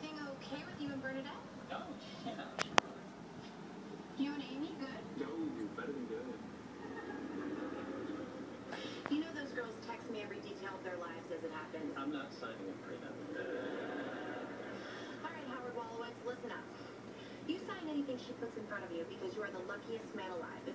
everything okay with you and Bernadette? Oh, yeah. You and Amy, good? No, you're better than good. You know those girls text me every detail of their lives as it happens. I'm not signing a prenup. All right, Howard Wolowitz, listen up. You sign anything she puts in front of you because you are the luckiest man alive.